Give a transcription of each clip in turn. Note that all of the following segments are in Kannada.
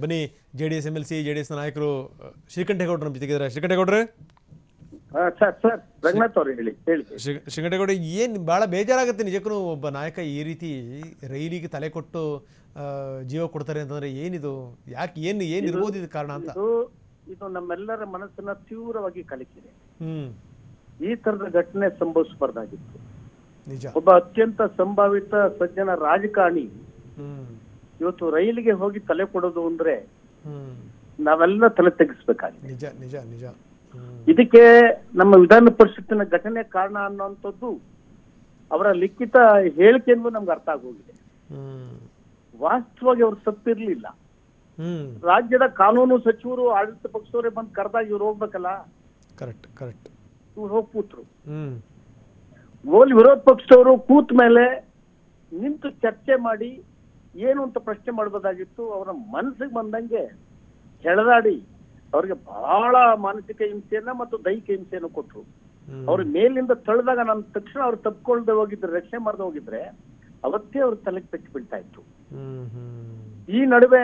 ಬನ್ನಿ J D S M L C J D S ನಾಯಕರು ಶ್ರೀಕಂಠೇಗೌಡರು ನಮ್ಮ ಜೊತೆಗಿದ್ದಾರೆ. ಶ್ರೀಕಂಠೇಗೌಡ್ರೆ? ಶ್ರೀಕಂಠೇಗೌಡ ಏನ್ ಬಹಳ ಬೇಜಾರಾಗುತ್ತೆ ನಿಜಕ್ಕೂ ಒಬ್ಬ ನಾಯಕ ಈ ರೀತಿ ರೈಲಿಗೆ ತಲೆ ಕೊಟ್ಟು ಜೀವ ಕೊಡ್ತಾರೆ ಅಂತಂದ್ರೆ ಏನಿದು? ಯಾಕೆ ಏನು ಏನ್ ಇರ್ಬೋದು ಇದು ಕಾರಣ ಅಂತ? ಇದು ನಮ್ಮೆಲ್ಲರ ಮನಸ್ಸನ್ನ ತೀವ್ರವಾಗಿ ಕಲಿಸಿದೆ ಹ್ಮ್. ಈ ತರದ ಘಟನೆ ಸಂಭವಿಸಬಾರ್ದಾಗಿತ್ತು. ನಿಜ. ಒಬ್ಬ ಅತ್ಯಂತ ಸಂಭಾವಿತ ಸಜ್ಜನ ರಾಜಕಾರಣಿ ಹ್ಮ್. ಇವತ್ತು ರೈಲಿಗೆ ಹೋಗಿ ತಲೆ ಕೊಡೋದು ಅಂದ್ರೆ ನಾವೆಲ್ಲ ತಲೆ ತೆಗೆಸ್ಬೇಕಾಗಿದೆ. ನಿಜ ನಿಜ ನಿಜ. ಇದಕ್ಕೆ ನಮ್ಮ ವಿಧಾನ ಪರಿಷತ್ತಿನ ಘಟನೆ ಕಾರಣ ಅನ್ನುವಂಥದ್ದು ಅವರ ಲಿಖಿತ ಹೇಳಿಕೆಯನ್ನು ನಮ್ಗೆ ಅರ್ಥ ಆಗೋಗಿದೆ. ವಾಸ್ತವವಾಗಿ ಅವ್ರು ತಪ್ಪಿರ್ಲಿಲ್ಲ. ರಾಜ್ಯದ ಕಾನೂನು ಸಚಿವರು ಆಡಳಿತ ಪಕ್ಷದವರೇ ಬಂದು ಕರೆದಾಗ ಇವ್ರು ಹೋಗ್ಬೇಕಲ್ಲ? ಕರೆಕ್ಟ್ ಕರೆಕ್ಟ್ ಇವ್ರು ಹೋಗಿ ಕೂತ್ರು. ಓಲ್ ವಿರೋಧ ಪಕ್ಷದವರು ಕೂತ ಮೇಲೆ ನಿಂತು ಚರ್ಚೆ ಮಾಡಿ ಏನು ಅಂತ ಪ್ರಶ್ನೆ ಮಾಡಬಹುದಾಗಿತ್ತು ಅವರ ಮನಸ್ಸಿಗೆ ಬಂದಂಗೆ ಕೆಳದಾಡಿ ಅವ್ರಿಗೆ ಬಹಳ ಮಾನಸಿಕ ಹಿಂಸೆಯನ್ನ ಮತ್ತು ದೈಹಿಕ ಹಿಂಸೆಯನ್ನು ಕೊಟ್ರು. ಹ್ಮ್. ಅವ್ರ ಮೇಲಿಂದ ತಳೆದಾಗ ನಾನು ತಕ್ಷಣ ಅವ್ರು ತಪ್ಕೊಳ್ದೆ ಹೋಗಿದ್ರೆ ರಕ್ಷಣೆ ಮಾಡದೆ ಹೋಗಿದ್ರೆ ಅವತ್ತೇ ಅವ್ರ ತಲೆಗೆ ಪೆಟ್ಟು ಬೀಳ್ತಾ ಇತ್ತು ಈ ನಡುವೆ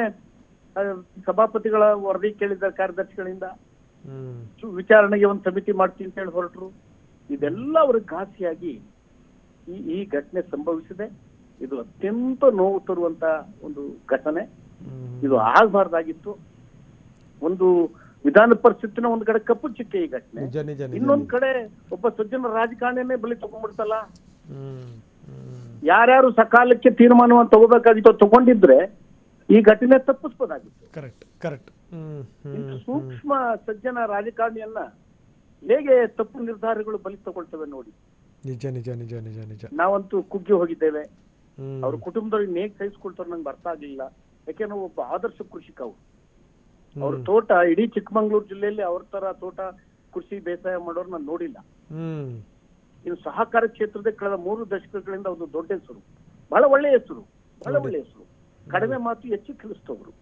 ಸಭಾಪತಿಗಳ ವರದಿ ಕೇಳಿದ ಕಾರ್ಯದರ್ಶಿಗಳಿಂದ ವಿಚಾರಣೆಗೆ ಒಂದು ಸಮಿತಿ ಮಾಡ್ತೀನಿ ಅಂತ ಹೇಳಿ ಹೊರಟರು. ಇದೆಲ್ಲ ಅವ್ರಿಗೆ ಘಾಸಿಯಾಗಿ ಈ ಘಟನೆ ಸಂಭವಿಸಿದೆ. ಇದು ಅತ್ಯಂತ ನೋವು ತರುವಂತ ಒಂದು ಘಟನೆ. ಇದು ಆಗಬಾರ್ದಾಗಿತ್ತು. ಒಂದು ವಿಧಾನ ಪರಿಷತ್ತಿನ ಒಂದ್ ಕಡೆ ಕಪ್ಪು ಚಿಕ್ಕೆ ಈ ಘಟನೆ. ಇನ್ನೊಂದ್ ಕಡೆ ಒಬ್ಬ ಸಜ್ಜನ ರಾಜಕಾರಣಿಯನ್ನೇ ಬಲಿ ತಗೊಂಡ್ಬಿಡ್ತಲ್ಲ. ಯಾರ್ಯಾರು ಸಕಾಲಕ್ಕೆ ತೀರ್ಮಾನವನ್ನು ತಗೋಬೇಕಾಗಿತ್ತು ತಗೊಂಡಿದ್ರೆ ಈ ಘಟನೆ ತಪ್ಪಿಸ್ಬೋದಾಗಿತ್ತು. Correct correct. ಹ್ಮ್. ಸೂಕ್ಷ್ಮ ಸಜ್ಜನ ರಾಜಕಾರಣಿಯನ್ನ ಹೇಗೆ ತಪ್ಪು ನಿರ್ಧಾರಗಳು ಬಲಿ ತಗೊಳ್ತವೆ ನೋಡಿ. ನಿಜ ನಿಜ ನಿಜ ನಿಜ ನಿಜ. ನಾವಂತೂ ಕುಗ್ಗಿ ಹೋಗಿದ್ದೇವೆ. ಅವ್ರ ಕುಟುಂಬದವ್ರಿಗೆ ನೇಗ್ ಸಹಿಸ್ಕೊಳ್ತಾರ ನಂಗೆ ಅರ್ಥ ಆಗ್ಲಿಲ್ಲ. ಯಾಕೆಂದ್ರೆ ಒಬ್ಬ ಆದರ್ಶ ಕೃಷಿಕ ಅವ್ರು. ಅವ್ರ ತೋಟ ಇಡೀ ಚಿಕ್ಕಮಂಗ್ಳೂರು ಜಿಲ್ಲೆಯಲ್ಲಿ ಅವ್ರ ತರ ತೋಟ ಕೃಷಿ ಬೇಸಾಯ ಮಾಡೋರು ನಾನು ನೋಡಿಲ್ಲ. ಇನ್ನು ಸಹಕಾರ ಕ್ಷೇತ್ರದ ಕಳೆದ ಮೂರು ದಶಕಗಳಿಂದ ಒಂದು ದೊಡ್ಡ ಹೆಸರು. ಬಹಳ ಒಳ್ಳೆಯ ಹೆಸರು. ಬಹಳ ಒಳ್ಳೆ ಹೆಸರು. ಕಡಿಮೆ ಮಾತು ಹೆಚ್ಚು ತಿಳಿಸ್ತವ್ರು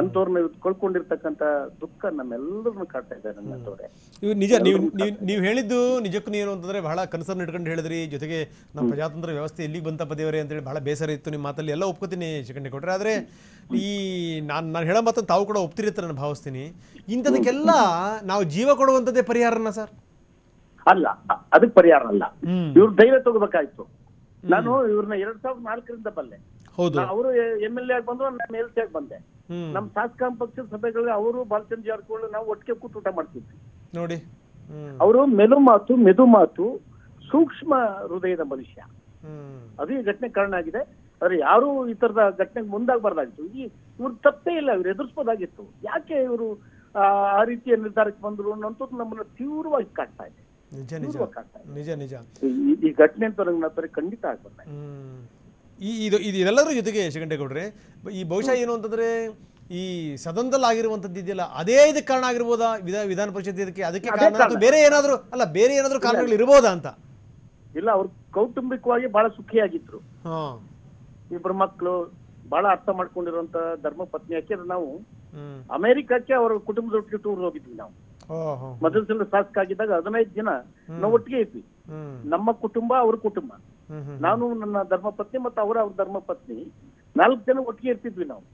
ಅಂತವ್ರನ್ನ ಕಳ್ಕೊಂಡಿರ್ತಕ್ಕಂತ ದುಃಖ ನಮ್ಮೆಲ್ಲರನ್ನು ಕಾಡ್ತಾ ಇದ್ದಾರೆ ನನ್ನಂತವ್ರೆ ಇವು ನಿಜ ನೀವು ನೀವು ಹೇಳಿದ್ದು ನಿಜಕ್ಕೂ ಏನು ಅಂತಂದ್ರೆ ಬಹಳ ಕನ್ಸರ್ನ್ ಇಟ್ಕೊಂಡು ಹೇಳಿದ್ರಿ. ಜೊತೆಗೆ ನಮ್ಮ ಪ್ರಜಾತಂತ್ರ ವ್ಯವಸ್ಥೆ ಎಲ್ಲಿಗೆ ಬಂತಪ್ಪ ದೇವರೇ ಅಂತೇಳಿ ಬಹಳ ಬೇಸರ ಇತ್ತು ನಿಮ್ಮ ಮಾತಲ್ಲಿ. ಎಲ್ಲ ಒಪ್ಕೋತೀನಿ ಶಿಖಂಡಿ ಕೊಟ್ರೆ. ಆದ್ರೆ ಈ ನಾನು ನಾನು ಹೇಳೋ ಮಾತನ್ನು ತಾವು ಕೂಡ ಒಪ್ತಿರುತ್ತೆ ನಾನು ಭಾವಿಸ್ತೀನಿ. ಇಂಥದಕ್ಕೆಲ್ಲ ನಾವು ಜೀವ ಕೊಡುವಂತದ್ದೇ ಪರಿಹಾರನ ಸರ್? ಅಲ್ಲ ಅದಕ್ಕೆ ಪರಿಹಾರ ಅಲ್ಲ. ಇವ್ರ ಧೈರ್ಯ ತಗೋಬೇಕಾಯ್ತು. ನಾನು ಇವ್ರನ್ನ ಎರಡ್ ಸಾವಿರದ ನಾಲ್ಕರಿಂದ ಬಲ್ಲೆ ಹೌದು. ಅವರು ಎಂ ಎಲ್ ಎ ಆಗಿ ಬಂದ್ರು ನಾನು ಎಲ್ ಸಿ ಆಗಿ ಬಂದೆ. ಹ್ಮ್. ನಮ್ ಶಾಸಕಾಂಗ ಪಕ್ಷದ ಸಭೆಗಳಲ್ಲಿ ಅವರು ಬಾಲಚಂದ್ರ ಜಾರಕಿಹೊಳಿ ನಾವು ಒಟ್ಟಿಗೆ ಕೂತು ಊಟ ಮಾಡ್ತಿದ್ವಿ. ನೋಡಿ. ಅವರು ಮೆಲು ಮಾತು ಮೆದು ಮಾತು ಸೂಕ್ಷ್ಮ ಹೃದಯದ ಮನುಷ್ಯ. ಅದೇ ಈ ಘಟನೆ ಕಾರಣ ಆಗಿದೆ. ಆದ್ರೆ ಯಾರು ಈ ತರದ ಘಟನೆಗೆ ಮುಂದಾಗಬಾರ್ದಾಗಿತ್ತು. ಈ ಇವ್ರ ತಪ್ಪೇ ಇಲ್ಲ ಇವ್ರು ಎದುರಿಸ್ಬೋದಾಗಿತ್ತು. ಯಾಕೆ ಇವರು ಆ ರೀತಿಯ ನಿರ್ಧಾರಕ್ಕೆ ಬಂದ್ರು ಅನ್ನೋದು ನಮ್ಮನ್ನ ತೀವ್ರವಾಗಿ ಕಾಡ್ತಾ ಇದೆ. ನಿಜ ನಿಜ. ಈ- ಘಟನೆ ಅಂತ ನನಗೆ ಖಂಡಿತ ಹ್ಮ್. ಈ ಇದು ಇದು ಇದೆಲ್ಲದರ ಜೊತೆಗೆ ಶಿಗಂಟೇಗೌಡ್ರೆ ಈ ಬಹುಶಃ ಏನು ಅಂತಂದ್ರೆ ಈ ಸದನದಲ್ಲಿ ಆಗಿರುವಂಥದ್ದು ಇದೆಯಲ್ಲ ಅದೇ ಇದಕ್ಕೆ ಕಾರಣ ಆಗಿರ್ಬೋದಾ? ವಿಧಾನ ವಿಧಾನ ಪರಿಷತ್ ಇದಕ್ಕೆ ಅದಕ್ಕೆ ಕಾರಣ. ಅಥವಾ ಬೇರೆ ಏನಾದರೂ ಅಲ್ಲ ಬೇರೆ ಏನಾದರೂ ಕಾರಣಗಳು ಇರ್ಬೋದಾ ಅಂತ? ಇಲ್ಲ ಅವ್ರು ಕೌಟುಂಬಿಕವಾಗಿ ಬಹಳ ಸುಖಿಯಾಗಿದ್ರು. ಇಬ್ಬರು ಮಕ್ಕಳು ಬಹಳ ಅರ್ಥ ಮಾಡ್ಕೊಂಡಿರುವಂತ ಧರ್ಮ ಪತ್ನಿ ಯಾಕೆಂದ್ರೆ ನಾವು. ಅಮೆರಿಕಕ್ಕೆ ಅವ್ರ ಕುಟುಂಬದೊಟ್ಟಿಗೆ ಟೂರ್ ಹೋಗಿದ್ವಿ ನಾವು. ಮೊದಲ ಸಲ ಶಾಸಕ ಆಗಿದ್ದಾಗ ಹದಿನೈದು ದಿನ ನಾವು ಒಟ್ಟಿಗೆ ಇದ್ವಿ. ನಮ್ಮ ಕುಟುಂಬ ಅವ್ರ ಕುಟುಂಬ. ನಾನು ನನ್ನ ಧರ್ಮಪತ್ನಿ ಮತ್ತು ಅವರ ಅವ್ರ ಧರ್ಮಪತ್ನಿ. ನಾಲ್ಕು ಜನ ಒಟ್ಟಿಗೆ ಇರ್ತಿದ್ವಿ ನಾವು.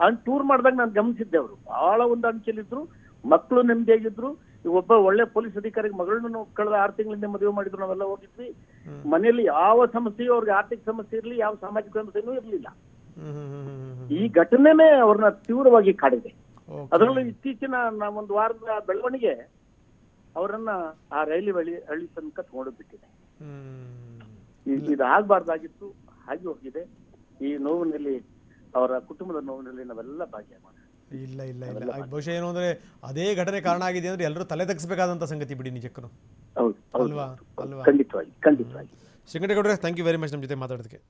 ಅಲ್ಲಿ ಟೂರ್ ಮಾಡಿದಾಗ ನಾನು ಗಮನಿಸಿದ್ದೆ ಅವರು. ಬಹಳ ಒಂದು ಅಂಚಲಿದ್ರು ಮಕ್ಕಳು ನೆಮ್ಮದಿಯಾಗಿದ್ರು. ಒಬ್ಬ ಒಳ್ಳೆ ಪೊಲೀಸ್ ಅಧಿಕಾರಿಗೆ ಮಗಳನ್ನು ಕಳೆದ ಆರು ತಿಂಗಳಿಂದ ಮದುವೆ ಮಾಡಿದ್ರು ನಾವೆಲ್ಲ ಹೋಗಿದ್ವಿ. ಮನೆಯಲ್ಲಿ ಯಾವ ಸಮಸ್ಯೆಯೂ ಅವ್ರಿಗೆ ಆರ್ಥಿಕ ಸಮಸ್ಯೆ ಇರಲಿ ಯಾವ ಸಾಮಾಜಿಕ ಸಮಸ್ಯೆನೂ ಇರಲಿಲ್ಲ. ಈ ಘಟನೆನೇ ಅವ್ರನ್ನ ತೀವ್ರವಾಗಿ ಕಾಡಿದೆ. ಅದರಲ್ಲಿ ಇತ್ತೀಚಿನ ಒಂದು ವಾರದ ಬೆಳವಣಿಗೆ ಅವರನ್ನ ಆ ರೈಲು ಹಳ್ಳಿ ಹಳ್ಳಿ ತನಕ ತಗೊಂಡು ಹ್ಮ್. ಇ- ಇದು ಆಗ್ಬಾರ್ದಾಗಿತ್ತು ಹಾಗೆ ಹೋಗಿದೆ. ಈ ನೋವಿನಲ್ಲಿ ಅವರ ಕುಟುಂಬದ ನೋವಿನಲ್ಲಿ ನಾವೆಲ್ಲ ಭಾಗಿಯಾಗೋಣ. ಇಲ್ಲ ಇಲ್ಲ ಇಲ್ಲ. ಬಹುಶಃ ಏನು ಅಂದ್ರೆ ಅದೇ ಘಟನೆ ಕಾರಣ ಆಗಿದೆ ಅಂದ್ರೆ ಎಲ್ಲರೂ ತಲೆ ತಗ್ಸ್ಬೇಕಾದಂತ ಸಂಗತಿ ಬಿಡಿ ನಿಜಕ್ಕೂ. ಅಲ್ವಾ? ಅಲ್ವಾ? ಖಂಡಿತವಾಗಿ ಖಂಡಿತವಾಗಿ. ಥ್ಯಾಂಕ್ ಯು ವೆರಿ ಮಚ್ ನಮ್ಮ ಜೊತೆ ಮಾತಾಡೋದಕ್ಕೆ.